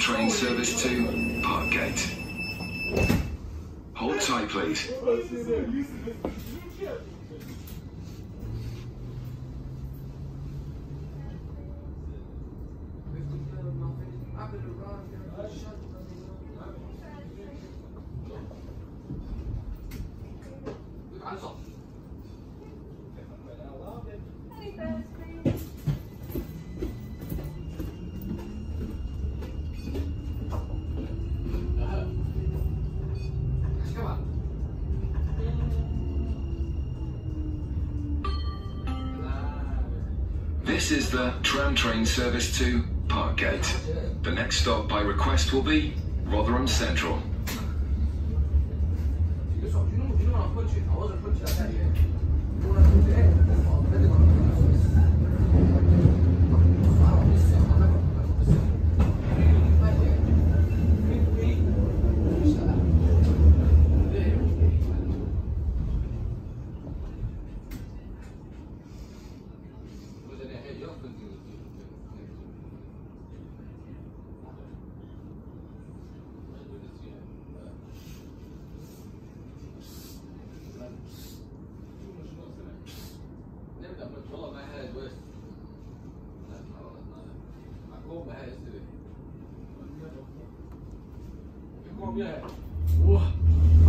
Train service to Parkgate. Hold tight, please. I've. This is the tram train service to Parkgate. The next stop by request will be Rotherham Central. 要分给你就是分，那是就分。对，那就是钱，嗯。他那，那高不还的，高，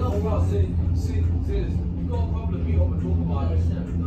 know what? See, see, see, you got a problem with I'm to talk about it.